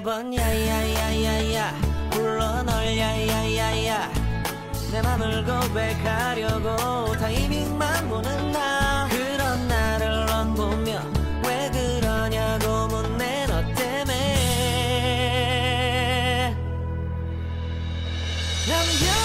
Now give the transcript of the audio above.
매번 야야야야야 불러 널 야야야야 내 맘을 고백하려고 타이밍만 보는 나 그런 나를 안 보며 왜 그러냐고 묻네 너 때문에. 남자